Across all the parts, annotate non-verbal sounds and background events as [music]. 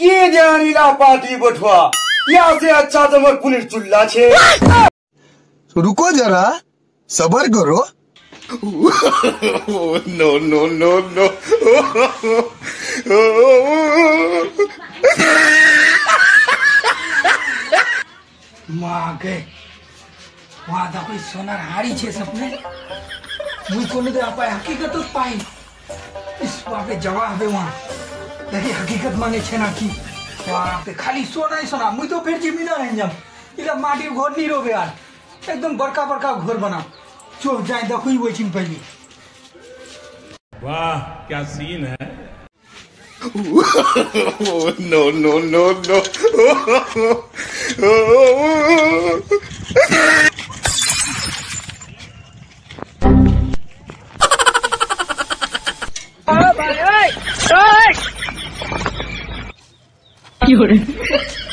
কে জানি না पार्टी बठुआ यहाँ से अच्छा तो मर पुलिस चुल्ला छे रुको जरा सबर करो नो नो नो नो માં ગઈ વાત આપણી સોનાર હારી છે સપને હું કોને તો આપણે હકીકત જ પાઈ આપણે જવા હવે વાં है वहाँ देखिए हकीकत माने छे ना की वहाँ पे खाली सोना ही सोना। मुझ तो फिर जिमी ना रह जम। इला माटी घोर नहीं रोबे यार। एकदम बड़का बड़का घोर बना। चुप जाए देखो ही वो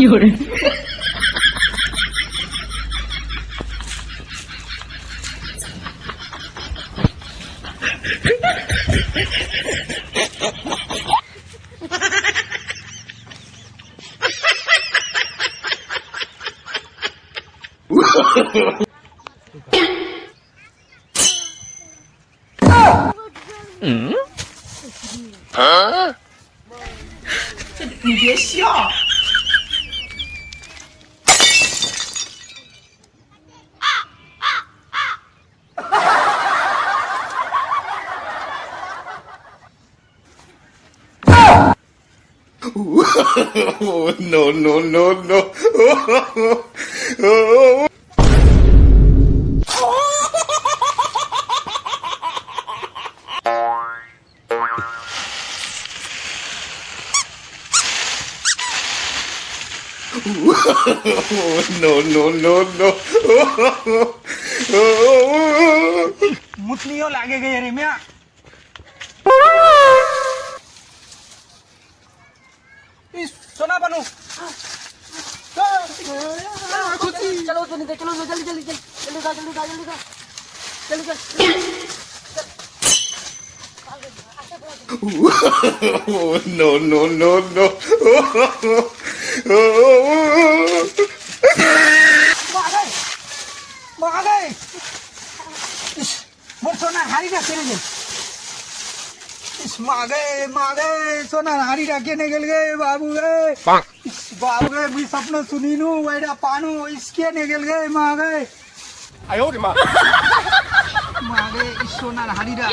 चिन पहली वाह क्या सीन है no, no, [laughs] no, no. no, no, no, no. [laughs] no, no, no, no. मुतलियों लागे गए रे मैं चलो चलो चलो जल्दी जल्दी जल्दी जल्दी जा जल्दी जा जल्दी जा जल्दी जा no, no, no, no. आ गए इस मोर सोना हारी ना मागे सोना हारी ना भी सपना सुनी नू पानू इसके निकल गए गए। आयो रे गए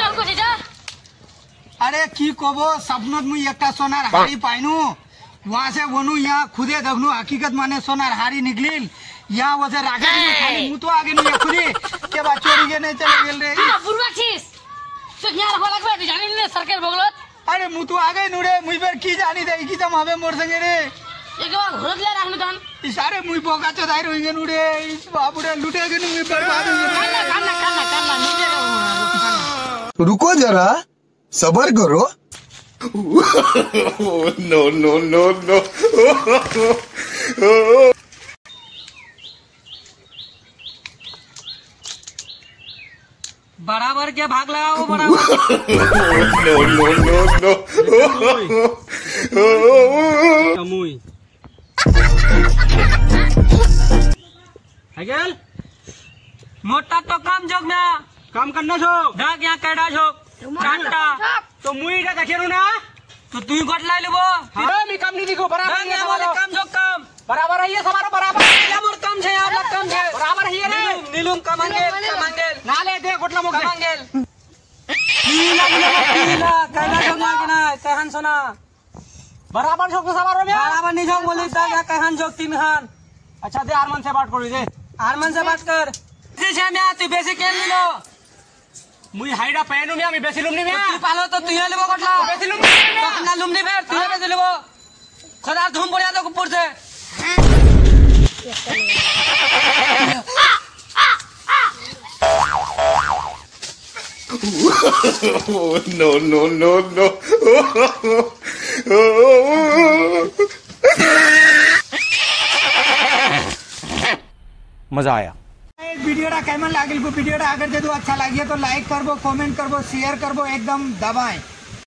अरे की कोबो सपनों सोनार हारी पाइनू। वहाँ से वनु यहाँ खुदे दबनु हकीकत माने सोनार हारी निकली यहाँ वैसे खाली तो आगे नहीं के बाद चोरी के नहीं चले गेल रे। बुरवा चीज़ सरकार अरे मुँह तो आगे नुरे मुई पर की जानी दे की तम हमें मोर संगे रे। एक बार घरत मुई बोकाचो दाई रोइगे नुडे इस बाबुडे लुटे के नु बर्बाद हो कान्ना कान्ना कान्ना कान्ना नुटे रुको जरा सबर करो। नो नो नो नो बराबर क्या भाग लगाओ बराबर। नो नो नो नो मुई गेल मोटा तो काम जोग में काम करना छो डाक यहाँ कैडा छो कांटा तो मुई का देखे ना तो तू गोट लाई लेबो हाँ मी काम नहीं दिखो बराबर है हमारे काम जोग काम बराबर है ये हमारा बराबर है हमर काम छे आप लोग काम छे बराबर है ये रे नीलुम का मंगेल का मंगेल ना ले दे गोटला मोग मंगेल नीला नीला कैडा जोग ना के ना कहन सुना બરાબર છો સવાર બરાબર ની છો બોલી તા કા કહાન જો તીન ખાન અચ્છા દે આરમન સે બાત કરી દે આરમન સે બાત કર જી છે મે તું બેસી કેમ લીલો মুই হাইডা পেনু মি আমি বেসি লুমনি মে তুই পালো তো তুই লব কটলা বেসি লুমনি না লুমনি ফের তুই বেসি লব খরা ধুম পড়িয়া তো পড়ছে oh no no no no मज़ा आया। वीडियो कैमन लगे वीडियो अगर जो अच्छा लगे तो लाइक करबो कमेंट करबो शेयर करबो, एकदम दबाए।